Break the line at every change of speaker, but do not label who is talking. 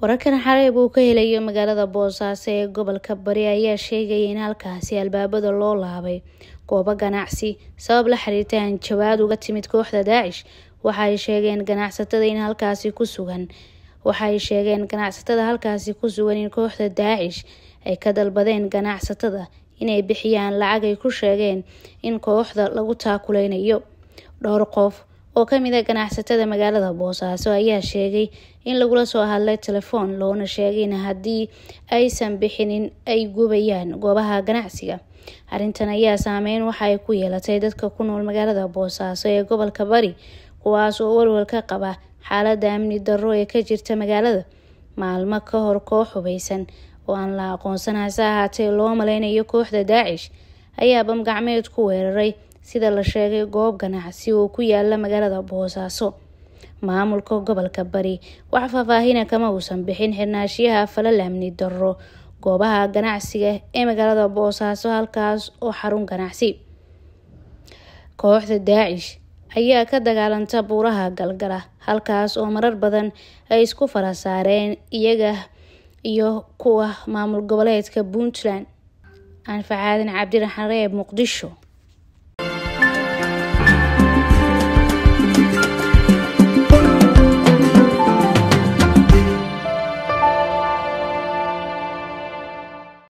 wararkan xareeb uu ka helayo magaalada boosaaso ee gobolka bari ayaa sheegaya in halkaasi albaabada loo laabay. Goobo ganacsi sabab la xiriirta hanjabaad uga timid kooxda daacish waxa ay sheegeen ganacsatada in halkaasi ku sugan. Waxa sheegeen ganacsatada halkaasi ku sugan in kooxda daacish ay ka dalbadeen ganacsatada inay bixiyaan lacag ay ku sheegeen in kooxda lagu taakuleynayo. Dhowr qof oo ka mid a ganacsatada magaalada boosaaso ayaa sheegay in lagula soo hadlay telefoon loona sheegay in haddii aysan bixinin ay gubayaan goobaha ganacsiga arrintan ayaa saameyn waxa ku yeelatay dadka ku nool magaalada boosaaso ee gobolka bari kuwaas oo walwal ka qaba xaalada amni darro ee ka jirta magaalada maalmo ka hor koox hubeysan oo aan la aqoonsan hase ahaatee loo maleynayo kooxda daacish ayaa bamgacmeed ku weeraray sida la sheegay goob ganacsi oo ku yaalla magaalada boosaaso. Maamulka gobolka bari wax faahfaahina kama uusan bixin xirnaashiyaha falal amni darro. Goobaha ganacsiga ee magaalada boosaaso halkaas oo xarun ganacsi. Kooxda daacish ayaa ka dagaalanta buuraha galgala halkaas oo marar badan ay isku fara saareen iyaga iyo kuwa maamul goboleedka puntland. Anfacaadan cabdiraxmaan reeb muqdisho